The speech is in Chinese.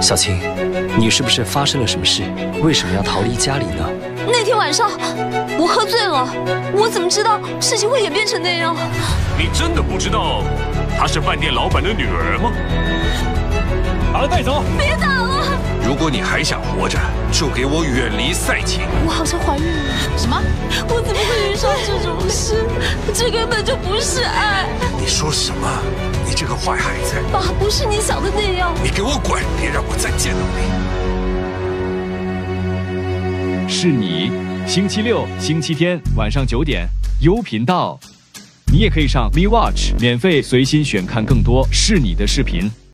小青，你是不是发生了什么事？为什么要逃离家里呢？那天晚上我喝醉了，我怎么知道事情会演变成那样？你真的不知道她是饭店老板的女儿吗？把她带走！别打了！如果你还想活着，就给我远离赛琴。我好像怀孕了。什么？我怎么会遇上这种事？这根本就不是爱。你说什么？你这个坏孩子！爸，不是你想的那样。你给我滚！别让我再见到你。是你，星期六、星期天晚上九点优频道。你也可以上 V Watch 免费随心选看更多是你的视频。